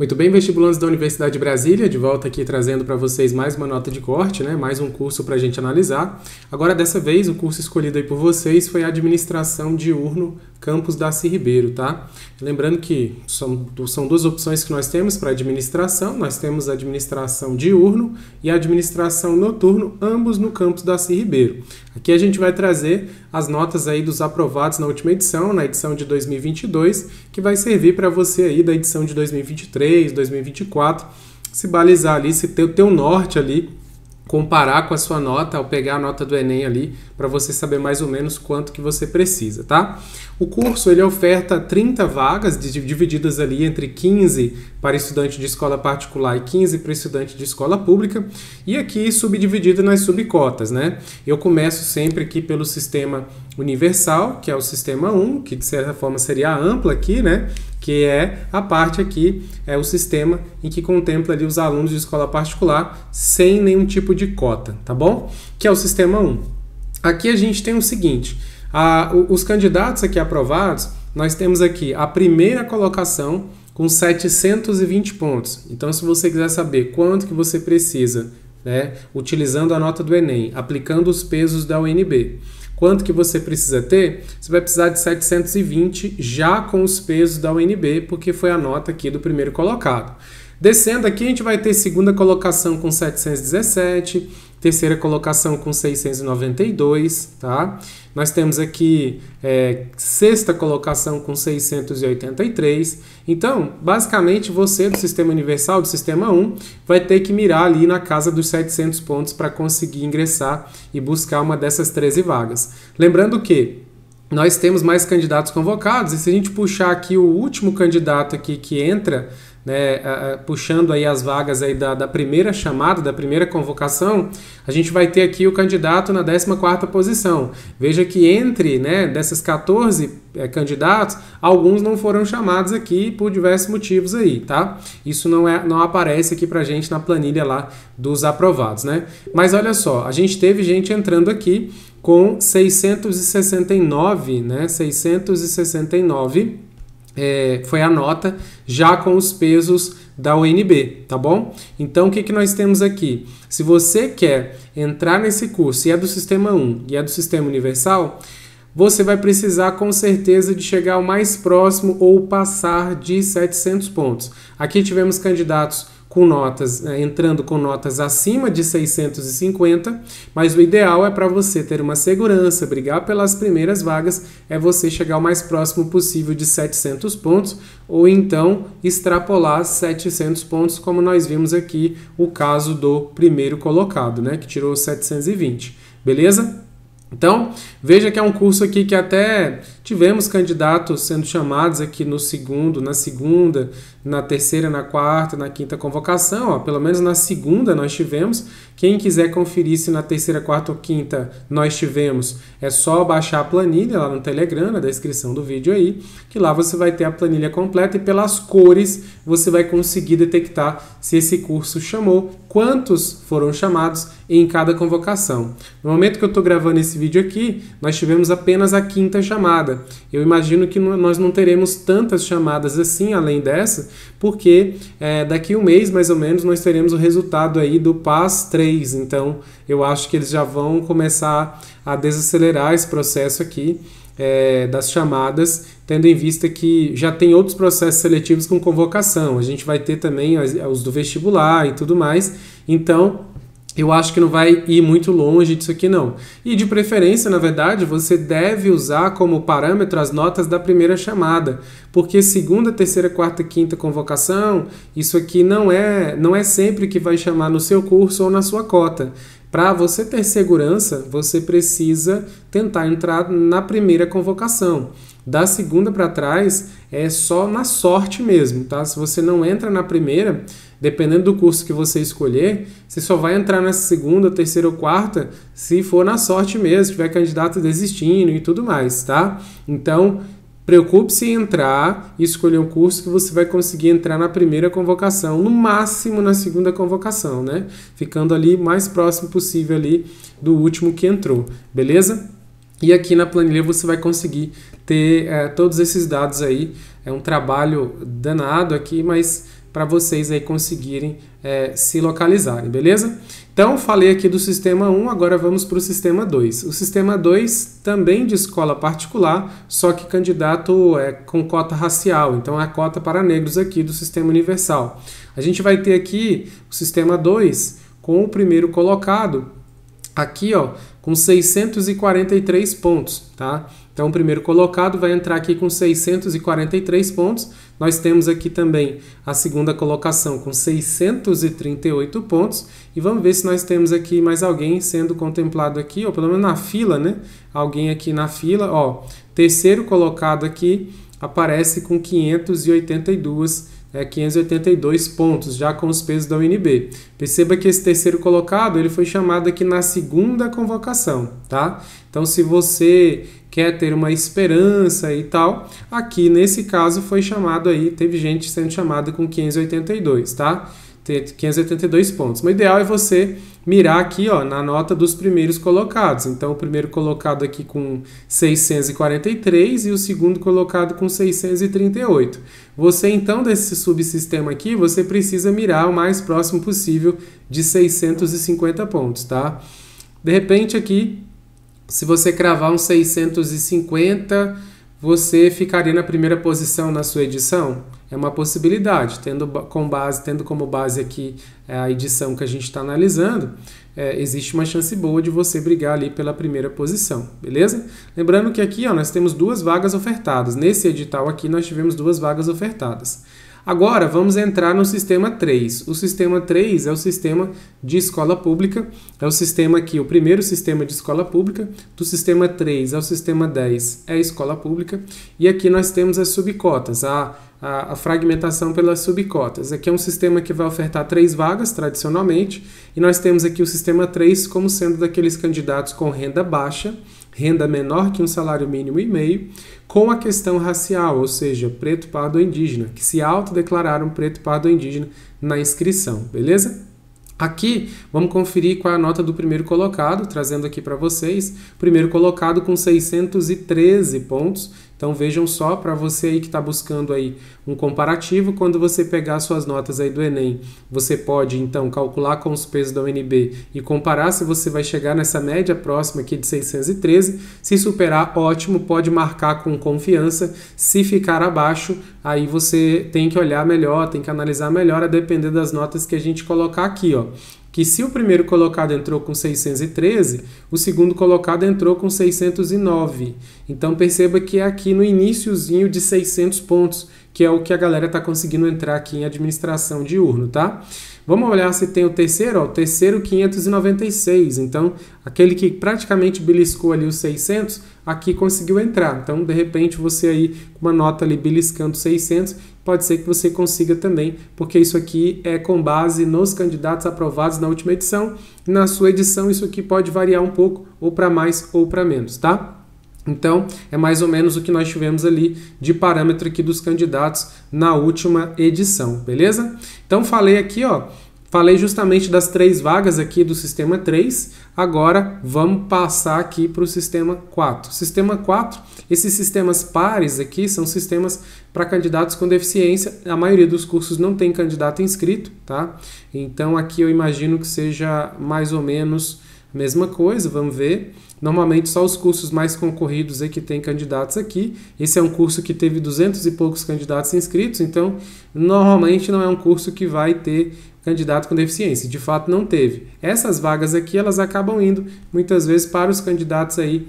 Muito bem, vestibulantes da Universidade de Brasília, de volta aqui trazendo para vocês mais uma nota de corte, né? mais um curso para a gente analisar. Agora, dessa vez, o curso escolhido aí por vocês foi Administração Diurno Campus Darcy Ribeiro, tá? Lembrando que são, são duas opções que nós temos para administração. Nós temos administração diurno e administração noturno, ambos no campus Darcy Ribeiro. Aqui a gente vai trazer as notas aí dos aprovados na última edição, na edição de 2022, que vai servir para você aí da edição de 2023, 2024, se balizar ali, se ter o teu norte ali comparar com a sua nota ao pegar a nota do Enem ali para você saber mais ou menos quanto que você precisa, tá? O curso ele oferta 30 vagas divididas ali entre 15 para estudante de escola particular e 15 para estudante de escola pública e aqui subdividido nas subcotas, né? Eu começo sempre aqui pelo sistema universal, que é o sistema 1, que de certa forma seria a ampla aqui, né? Que é a parte aqui, é o sistema em que contempla ali os alunos de escola particular sem nenhum tipo de cota, tá bom? Que é o sistema 1. Aqui a gente tem o seguinte, a, os candidatos aqui aprovados, nós temos aqui a primeira colocação com 720 pontos. Então, se você quiser saber quanto que você precisa, né, utilizando a nota do Enem, aplicando os pesos da UNB, Quanto que você precisa ter? Você vai precisar de 720 já com os pesos da UNB, porque foi a nota aqui do primeiro colocado. Descendo aqui, a gente vai ter segunda colocação com 717, terceira colocação com 692, tá? Nós temos aqui é, sexta colocação com 683. Então, basicamente, você do Sistema Universal, do Sistema 1, vai ter que mirar ali na casa dos 700 pontos para conseguir ingressar e buscar uma dessas 13 vagas. Lembrando que nós temos mais candidatos convocados, e se a gente puxar aqui o último candidato aqui que entra né, puxando aí as vagas aí da, da primeira chamada, da primeira convocação, a gente vai ter aqui o candidato na 14ª posição. Veja que entre né, dessas 14 é, candidatos, alguns não foram chamados aqui por diversos motivos aí, tá? Isso não, é, não aparece aqui pra gente na planilha lá dos aprovados, né? Mas olha só, a gente teve gente entrando aqui com 669, né? 669 é, foi a nota já com os pesos da UNB, tá bom? Então o que, que nós temos aqui? Se você quer entrar nesse curso e é do Sistema 1 e é do Sistema Universal, você vai precisar com certeza de chegar ao mais próximo ou passar de 700 pontos. Aqui tivemos candidatos com notas, né, entrando com notas acima de 650, mas o ideal é para você ter uma segurança, brigar pelas primeiras vagas, é você chegar o mais próximo possível de 700 pontos, ou então extrapolar 700 pontos, como nós vimos aqui o caso do primeiro colocado, né, que tirou 720. Beleza? Então, veja que é um curso aqui que até tivemos candidatos sendo chamados aqui no segundo, na segunda, na terceira, na quarta, na quinta convocação, ó, pelo menos na segunda nós tivemos. Quem quiser conferir se na terceira, quarta ou quinta nós tivemos, é só baixar a planilha lá no Telegram, na descrição do vídeo aí, que lá você vai ter a planilha completa e pelas cores você vai conseguir detectar se esse curso chamou, quantos foram chamados em cada convocação. No momento que eu estou gravando esse vídeo aqui, nós tivemos apenas a quinta chamada. Eu imagino que nós não teremos tantas chamadas assim, além dessa, porque é, daqui um mês, mais ou menos, nós teremos o resultado aí do PAS 3. Então, eu acho que eles já vão começar a desacelerar esse processo aqui é, das chamadas, tendo em vista que já tem outros processos seletivos com convocação. A gente vai ter também os do vestibular e tudo mais. Então, eu acho que não vai ir muito longe disso aqui não. E de preferência, na verdade, você deve usar como parâmetro as notas da primeira chamada, porque segunda, terceira, quarta, quinta convocação, isso aqui não é não é sempre que vai chamar no seu curso ou na sua cota. Para você ter segurança, você precisa tentar entrar na primeira convocação. Da segunda para trás é só na sorte mesmo, tá? Se você não entra na primeira, dependendo do curso que você escolher, você só vai entrar na segunda, terceira ou quarta se for na sorte mesmo, se tiver candidato desistindo e tudo mais, tá? Então, preocupe-se em entrar e escolher um curso que você vai conseguir entrar na primeira convocação, no máximo na segunda convocação, né? Ficando ali mais próximo possível ali do último que entrou, beleza? E aqui na planilha você vai conseguir ter é, todos esses dados aí. É um trabalho danado aqui, mas para vocês aí conseguirem é, se localizarem, beleza? Então, falei aqui do sistema 1, agora vamos para o sistema 2. O sistema 2 também de escola particular, só que candidato é com cota racial, então é a cota para negros aqui do sistema universal. A gente vai ter aqui o sistema 2 com o primeiro colocado, aqui ó, com 643 pontos, tá? Então, o primeiro colocado vai entrar aqui com 643 pontos. Nós temos aqui também a segunda colocação com 638 pontos. E vamos ver se nós temos aqui mais alguém sendo contemplado aqui, ou pelo menos na fila, né? Alguém aqui na fila, ó. Terceiro colocado aqui aparece com 582 é, 582 pontos, já com os pesos da UNB. Perceba que esse terceiro colocado ele foi chamado aqui na segunda convocação, tá? Então, se você quer ter uma esperança e tal, aqui nesse caso foi chamado aí, teve gente sendo chamada com 582, tá? 582 pontos. O ideal é você mirar aqui ó, na nota dos primeiros colocados. Então, o primeiro colocado aqui com 643 e o segundo colocado com 638. Você, então, desse subsistema aqui, você precisa mirar o mais próximo possível de 650 pontos, tá? De repente, aqui, se você cravar um 650, você ficaria na primeira posição na sua edição? É uma possibilidade, tendo, com base, tendo como base aqui é, a edição que a gente está analisando, é, existe uma chance boa de você brigar ali pela primeira posição, beleza? Lembrando que aqui ó, nós temos duas vagas ofertadas. Nesse edital aqui nós tivemos duas vagas ofertadas. Agora vamos entrar no sistema 3. O sistema 3 é o sistema de escola pública, é o sistema aqui, o primeiro sistema de escola pública. Do sistema 3 ao sistema 10 é a escola pública. E aqui nós temos as subcotas, a, a, a fragmentação pelas subcotas. Aqui é um sistema que vai ofertar três vagas, tradicionalmente, e nós temos aqui o sistema 3 como sendo daqueles candidatos com renda baixa renda menor que um salário mínimo e meio, com a questão racial, ou seja, preto, pardo ou indígena, que se autodeclararam preto, pardo ou indígena na inscrição, beleza? Aqui, vamos conferir qual é a nota do primeiro colocado, trazendo aqui para vocês. Primeiro colocado com 613 pontos. Então vejam só, para você aí que está buscando aí um comparativo, quando você pegar suas notas aí do Enem, você pode então calcular com os pesos da UNB e comparar se você vai chegar nessa média próxima aqui de 613. Se superar, ótimo, pode marcar com confiança. Se ficar abaixo, aí você tem que olhar melhor, tem que analisar melhor, a depender das notas que a gente colocar aqui, ó que se o primeiro colocado entrou com 613, o segundo colocado entrou com 609. Então perceba que é aqui no iníciozinho de 600 pontos, que é o que a galera está conseguindo entrar aqui em administração diurno, tá? Vamos olhar se tem o terceiro, ó, o terceiro 596. Então, aquele que praticamente beliscou ali os 600, aqui conseguiu entrar. Então, de repente, você aí com uma nota ali beliscando 600, pode ser que você consiga também, porque isso aqui é com base nos candidatos aprovados na última edição. Na sua edição, isso aqui pode variar um pouco, ou para mais ou para menos, tá? Então, é mais ou menos o que nós tivemos ali de parâmetro aqui dos candidatos na última edição, beleza? Então, falei aqui, ó, falei justamente das três vagas aqui do sistema 3. Agora, vamos passar aqui para o sistema 4. Sistema 4, esses sistemas pares aqui são sistemas para candidatos com deficiência. A maioria dos cursos não tem candidato inscrito, tá? Então, aqui eu imagino que seja mais ou menos mesma coisa, vamos ver. Normalmente só os cursos mais concorridos é que tem candidatos aqui. Esse é um curso que teve 200 e poucos candidatos inscritos, então normalmente não é um curso que vai ter candidato com deficiência. De fato não teve. Essas vagas aqui elas acabam indo muitas vezes para os candidatos aí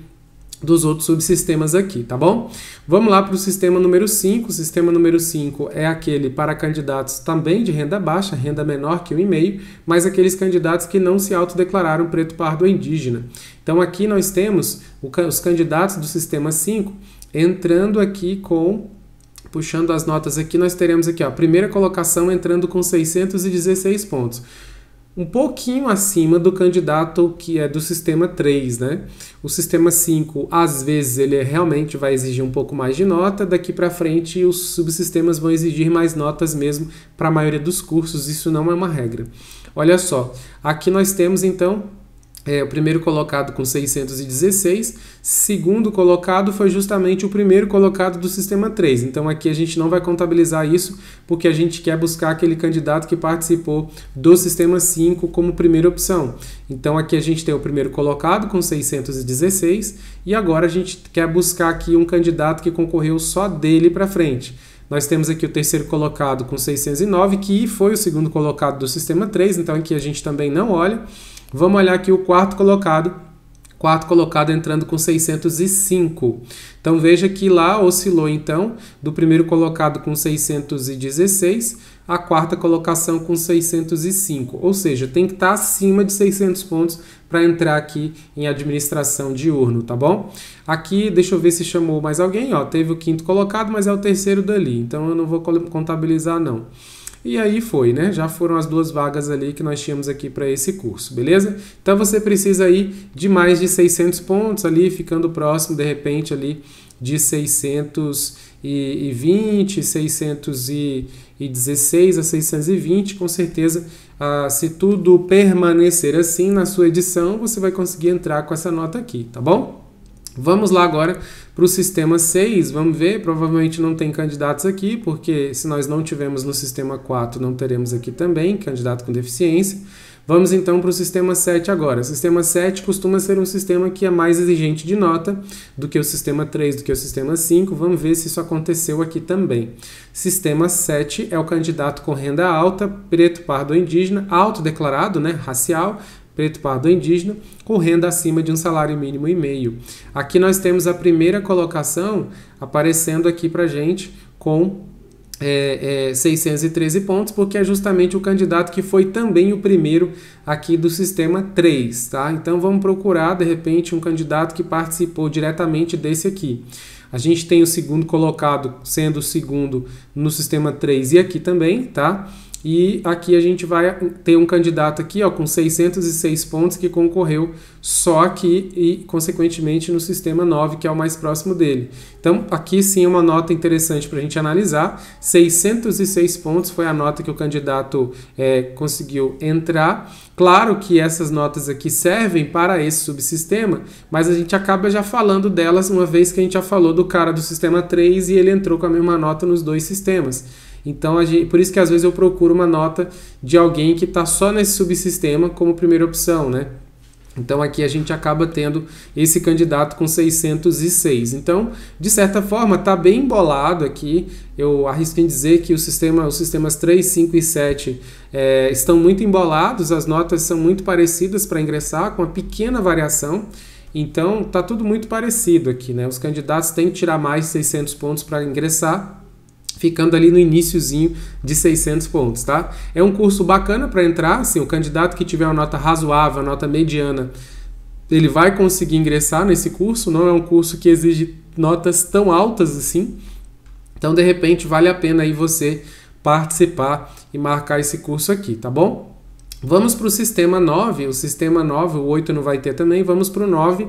dos outros subsistemas aqui, tá bom? Vamos lá para o sistema número 5. O sistema número 5 é aquele para candidatos também de renda baixa, renda menor que 1,5, mas aqueles candidatos que não se autodeclararam preto, pardo ou indígena. Então aqui nós temos os candidatos do sistema 5 entrando aqui com puxando as notas aqui, nós teremos aqui ó, primeira colocação entrando com 616 pontos um pouquinho acima do candidato que é do sistema 3, né? O sistema 5, às vezes, ele realmente vai exigir um pouco mais de nota, daqui para frente os subsistemas vão exigir mais notas mesmo para a maioria dos cursos, isso não é uma regra. Olha só, aqui nós temos então é, o primeiro colocado com 616, segundo colocado foi justamente o primeiro colocado do sistema 3. Então aqui a gente não vai contabilizar isso, porque a gente quer buscar aquele candidato que participou do sistema 5 como primeira opção. Então aqui a gente tem o primeiro colocado com 616 e agora a gente quer buscar aqui um candidato que concorreu só dele para frente. Nós temos aqui o terceiro colocado com 609, que foi o segundo colocado do sistema 3, então aqui a gente também não olha. Vamos olhar aqui o quarto colocado, quarto colocado entrando com 605. Então veja que lá oscilou então do primeiro colocado com 616 a quarta colocação com 605, ou seja, tem que estar acima de 600 pontos para entrar aqui em administração diurno, tá bom? Aqui, deixa eu ver se chamou mais alguém, ó, teve o quinto colocado, mas é o terceiro dali, então eu não vou contabilizar não. E aí foi, né? Já foram as duas vagas ali que nós tínhamos aqui para esse curso, beleza? Então você precisa aí de mais de 600 pontos ali, ficando próximo de repente ali de 620, 616 a 620, com certeza, ah, se tudo permanecer assim na sua edição, você vai conseguir entrar com essa nota aqui, tá bom? Vamos lá agora para o sistema 6, vamos ver, provavelmente não tem candidatos aqui, porque se nós não tivermos no sistema 4, não teremos aqui também candidato com deficiência. Vamos então para o sistema 7 agora. O sistema 7 costuma ser um sistema que é mais exigente de nota do que o sistema 3, do que o sistema 5. Vamos ver se isso aconteceu aqui também. Sistema 7 é o candidato com renda alta, preto, pardo ou indígena, autodeclarado, né, racial, preto, pardo ou indígena, com renda acima de um salário mínimo e meio. Aqui nós temos a primeira colocação aparecendo aqui para gente com é, é, 613 pontos, porque é justamente o candidato que foi também o primeiro aqui do sistema 3, tá? Então vamos procurar de repente um candidato que participou diretamente desse aqui. A gente tem o segundo colocado sendo o segundo no sistema 3 e aqui também, tá? E aqui a gente vai ter um candidato aqui ó, com 606 pontos que concorreu só aqui e, consequentemente, no sistema 9, que é o mais próximo dele. Então, aqui sim é uma nota interessante para a gente analisar. 606 pontos foi a nota que o candidato é, conseguiu entrar. Claro que essas notas aqui servem para esse subsistema, mas a gente acaba já falando delas uma vez que a gente já falou do cara do sistema 3 e ele entrou com a mesma nota nos dois sistemas. Então, gente, por isso que às vezes eu procuro uma nota de alguém que está só nesse subsistema como primeira opção, né? Então aqui a gente acaba tendo esse candidato com 606. Então, de certa forma, está bem embolado aqui. Eu arrisco em dizer que o sistema, os sistemas 3, 5 e 7 é, estão muito embolados, as notas são muito parecidas para ingressar, com uma pequena variação. Então, está tudo muito parecido aqui. Né? Os candidatos têm que tirar mais de 600 pontos para ingressar, ficando ali no iníciozinho de 600 pontos, tá? É um curso bacana para entrar, assim, o candidato que tiver uma nota razoável, uma nota mediana, ele vai conseguir ingressar nesse curso, não é um curso que exige notas tão altas assim. Então, de repente, vale a pena aí você participar e marcar esse curso aqui, tá bom? Vamos para o sistema 9, o sistema 9, o 8 não vai ter também, vamos para o 9,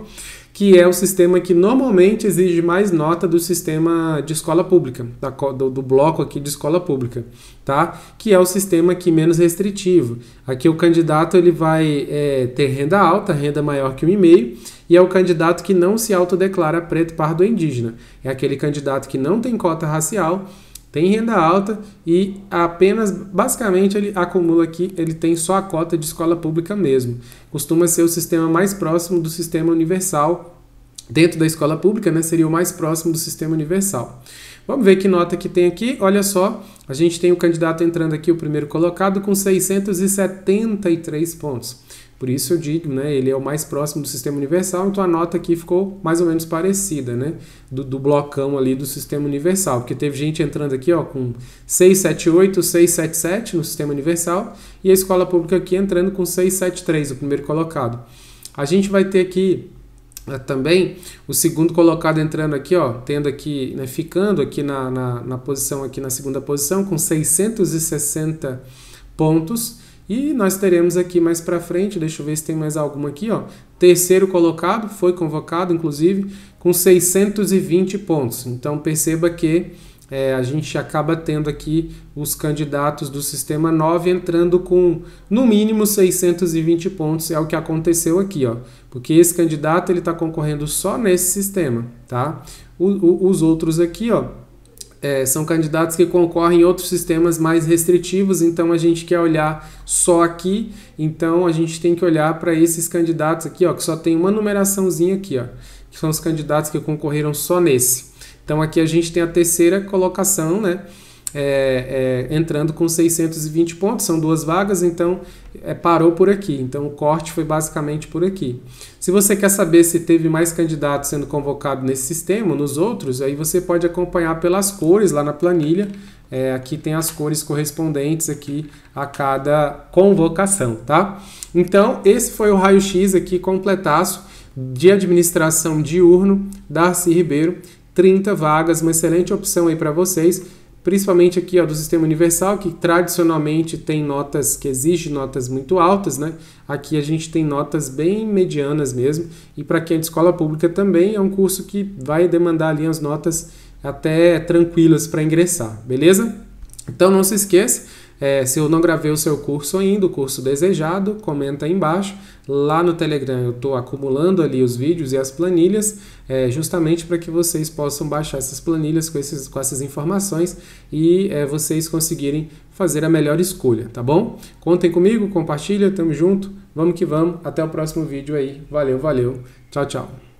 que é o sistema que normalmente exige mais nota do sistema de escola pública, da, do, do, bloco aqui de escola pública, tá? Que é o sistema aqui menos restritivo. Aqui o candidato ele vai é, ter renda alta, renda maior que 1,5, e é o candidato que não se autodeclara preto, pardo ou indígena. É aquele candidato que não tem cota racial tem renda alta e apenas, basicamente, ele acumula aqui, ele tem só a cota de escola pública mesmo. Costuma ser o sistema mais próximo do sistema universal. Dentro da escola pública, né, seria o mais próximo do sistema universal. Vamos ver que nota que tem aqui. Olha só, a gente tem o candidato entrando aqui, o primeiro colocado, com 673 pontos. Por isso eu digo, né, ele é o mais próximo do sistema universal, então a nota aqui ficou mais ou menos parecida, né, do, do blocão ali do sistema universal, porque teve gente entrando aqui, ó, com 678, 677 no sistema universal, e a escola pública aqui entrando com 673, o primeiro colocado. A gente vai ter aqui uh, também o segundo colocado entrando aqui, ó, tendo aqui, né, ficando aqui na, na, na posição, aqui na segunda posição, com 660 pontos, e nós teremos aqui mais para frente, deixa eu ver se tem mais alguma aqui, ó. Terceiro colocado, foi convocado, inclusive, com 620 pontos. Então perceba que é, a gente acaba tendo aqui os candidatos do sistema 9 entrando com no mínimo 620 pontos, é o que aconteceu aqui, ó, porque esse candidato ele está concorrendo só nesse sistema, tá? O, o, os outros aqui, ó, é, são candidatos que concorrem em outros sistemas mais restritivos, então a gente quer olhar só aqui, então a gente tem que olhar para esses candidatos aqui, ó, que só tem uma numeraçãozinha aqui, ó, que são os candidatos que concorreram só nesse. Então aqui a gente tem a terceira colocação, né? É, é, entrando com 620 pontos, são duas vagas, então é, parou por aqui. Então o corte foi basicamente por aqui. Se você quer saber se teve mais candidatos sendo convocados nesse sistema nos outros, aí você pode acompanhar pelas cores lá na planilha. É, aqui tem as cores correspondentes aqui a cada convocação, tá? Então esse foi o raio-x aqui completaço de administração diurno Darcy Ribeiro. 30 vagas, uma excelente opção aí para vocês, principalmente aqui ó, do Sistema Universal, que tradicionalmente tem notas, que exige notas muito altas, né? Aqui a gente tem notas bem medianas mesmo, e para quem é de escola pública também é um curso que vai demandar ali as notas até tranquilas para ingressar, beleza? Então não se esqueça, é, se eu não gravei o seu curso ainda, o curso desejado, comenta aí embaixo. Lá no Telegram eu estou acumulando ali os vídeos e as planilhas, é, justamente para que vocês possam baixar essas planilhas com, esses, com essas informações e é, vocês conseguirem fazer a melhor escolha, tá bom? Contem comigo, compartilha, tamo junto, vamos que vamos. Até o próximo vídeo aí. Valeu, valeu. Tchau, tchau.